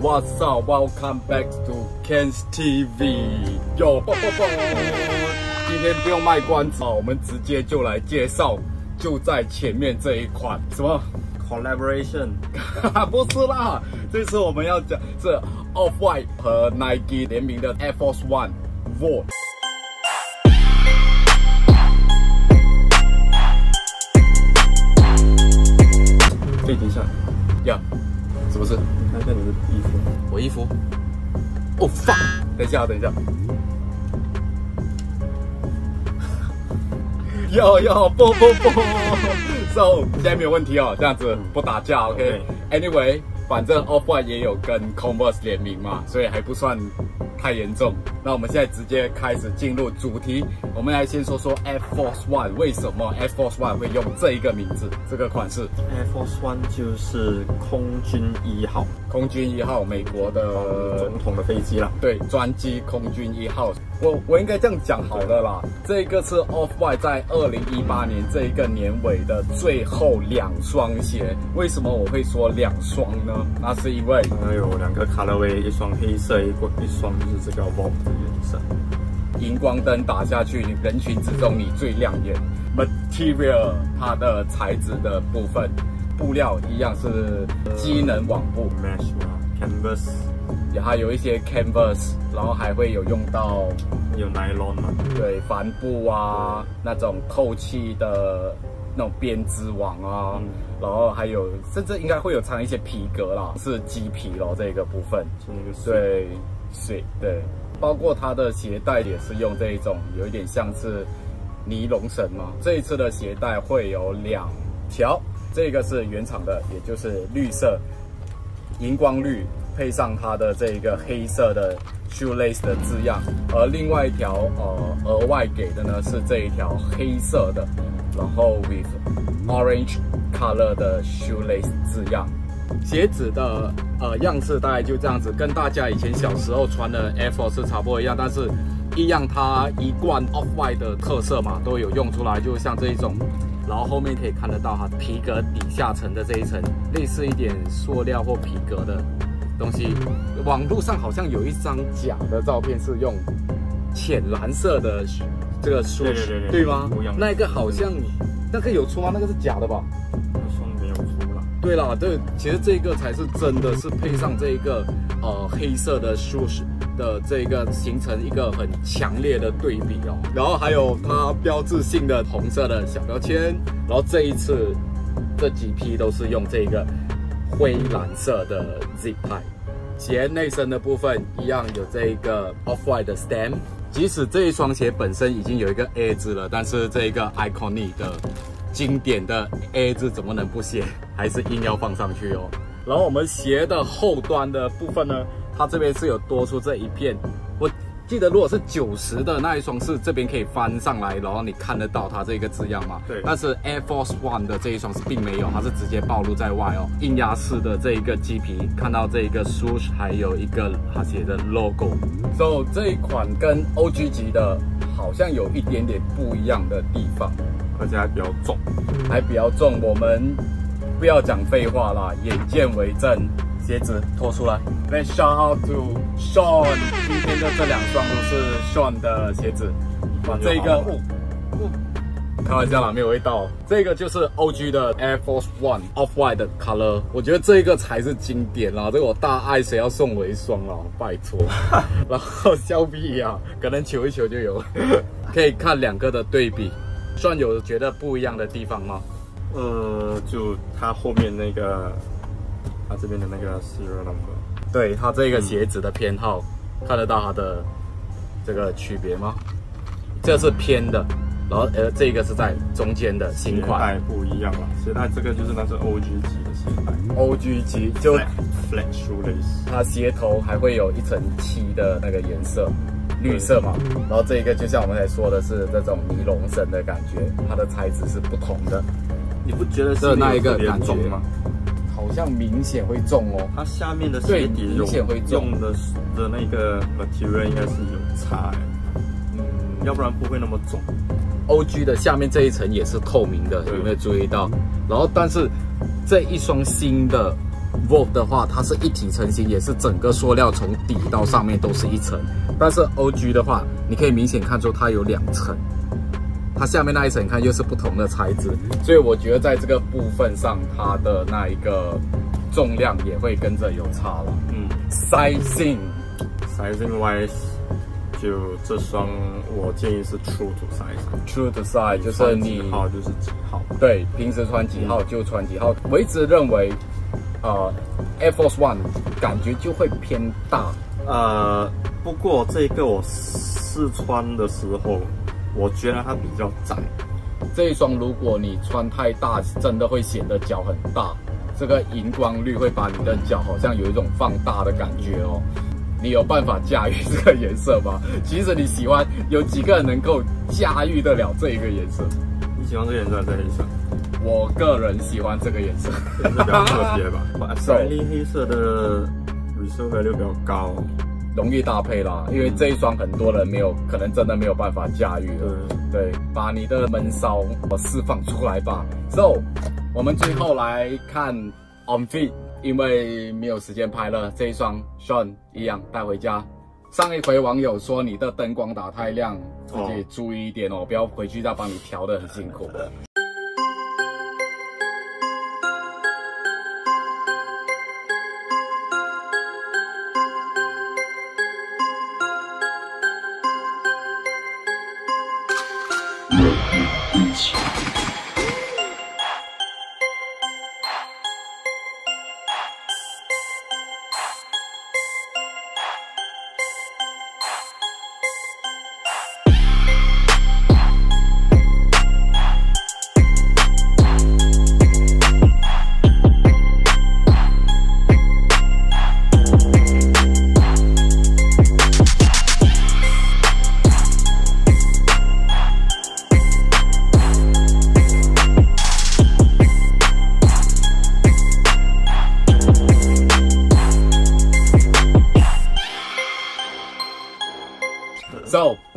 what's up? Welcome back to Ken's TV. 啵！今天不用卖关子，我们直接就来介绍，就在前面这一款什么 collaboration？不是啦，这次我们要讲是 Off White 和 Nike 联名的 Air Force One Volt。可以停下，呀，是不是？看一下你的衣服。我衣服？哦，fuck！等一下，等一下。有有，不不不，so 现在没有问题哦，这样子不打架，OK？Anyway，反正 Off White 也有跟 Converse 联名嘛，所以还不算。太严重，那我们现在直接开始进入主题。我们来先说说 Air Force One 为什么 Air Force One 会用这一个名字，这个款式。Air Force One 就是空军一号，空军一号，美国的总统的飞机啦。对，专机空军一号。我我应该这样讲好了啦。这个是 Off White 在二零一八年这一个年尾的最后两双鞋。为什么我会说两双呢？那是因为它有两个 colorway，一双黑色，一一双就是这个 v o v 的颜色。荧光灯打下去，人群之中你最亮眼。Material 它的材质的部分，布料一样是机能网布？Canvas，也还有一些 Canvas，然后还会有用到有 Nylon 吗？对，帆布啊，那种透气的那种编织网啊，然后还有甚至应该会有藏一些皮革啦，是鸡皮咯这个部分，是那个对，水对。包括它的鞋带也是用这一种，有一点像是尼龙绳嘛。这一次的鞋带会有两条，这个是原厂的，也就是绿色荧光绿，配上它的这一个黑色的 shoelace 的字样。而另外一条呃额外给的呢是这一条黑色的，然后 with orange color 的 shoelace 字样。鞋子的呃样式大概就这样子，跟大家以前小时候穿的 Air Force 差不多一样，但是一样它一贯 Off White 的特色嘛，都有用出来，就像这一种，然后后面可以看得到哈，皮革底下层的这一层，类似一点塑料或皮革的东西。网络上好像有一张假的照片，是用浅蓝色的这个书，对吗？那个好像那个有出吗？那个是假的吧？对啦，对，其实这个才是真的是配上这一个呃黑色的 shoes 的这个形成一个很强烈的对比哦。然后还有它标志性的红色的小标签，然后这一次这几批都是用这个灰蓝色的 zip 牌。鞋内身的部分一样有这一个 off white 的 stem，即使这一双鞋本身已经有一个 A 字了，但是这一个 iconic 的。经典的 A 字怎么能不写？还是硬要放上去哦。然后我们鞋的后端的部分呢，它这边是有多出这一片。我记得如果是九十的那一双是这边可以翻上来，然后你看得到它这个字样吗？对。但是 Air Force One 的这一双是并没有，它是直接暴露在外哦。硬压式的这一个鸡皮，看到这一个 swoosh，还有一个它写的 logo。So 这一款跟 OG 级的好像有一点点不一样的地方。而且还比较重，还比较重。我们不要讲废话啦，眼见为证。鞋子脱出来。Let's shout out to Sean。今天的这两双都是 Sean 的鞋子。把这个，开玩笑啦，没有味道。这个就是 OG 的 Air Force One Off White 的 color。我觉得这个才是经典啦，这个我大爱，谁要送我一双啊？拜托。然后削皮啊，可能求一求就有。可以看两个的对比。算有觉得不一样的地方吗？呃，就它后面那个，它这边的那个 serial number，对它这个鞋子的偏好，看得到它的这个区别吗？这是偏的，然后呃，这个是在中间的新款，鞋带不一样了，鞋带这个就是那是 OG 级的鞋带，OG 级就 flat shoelace，它鞋头还会有一层漆的那个颜色。绿色嘛，然后这一个就像我们才说的是这种尼龙绳的感觉，它的材质是不同的。你不觉得是那一个感觉吗？好像明显会重哦。它下面的鞋底明显会重的的那个 material 应该是有差，嗯，要不然不会那么重。OG 的下面这一层也是透明的，有没有注意到？然后但是这一双新的 Wolf 的话，它是一体成型，也是整个塑料从底到上面都是一层。但是 OG 的话，你可以明显看出它有两层，它下面那一层看又是不同的材质，所以我觉得在这个部分上，它的那一个重量也会跟着有差了。嗯，sizing sizing wise，就这双我建议是 true to size，true to size 就是你号就是几号，对，平时穿几号就穿几号。我一直认为。呃，Air Force One 感觉就会偏大。呃，不过这个我试穿的时候，我觉得它比较窄。这一双如果你穿太大，真的会显得脚很大。这个荧光绿会把你的脚好像有一种放大的感觉哦。你有办法驾驭这个颜色吗？其实你喜欢，有几个人能够驾驭得了这一个颜色？你喜欢这个颜色还是黑色？我个人喜欢这个颜色，比较特别吧。彩丽黑色的 resale value 比较高，容易搭配啦。因为这一双很多人没有，可能真的没有办法驾驭了。对，把你的闷骚我释放出来吧。So，我们最后来看 on feet，因为没有时间拍了。这一双 Sean 一样带回家。上一回网友说你的灯光打太亮，自己注意一点哦，不要回去再帮你调的很辛苦。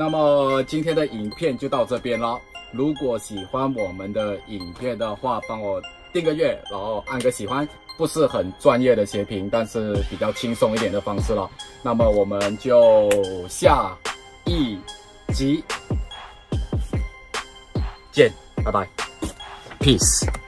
那么今天的影片就到这边了。如果喜欢我们的影片的话，帮我订个月，然后按个喜欢。不是很专业的斜屏，但是比较轻松一点的方式了。那么我们就下一集见，拜拜，peace。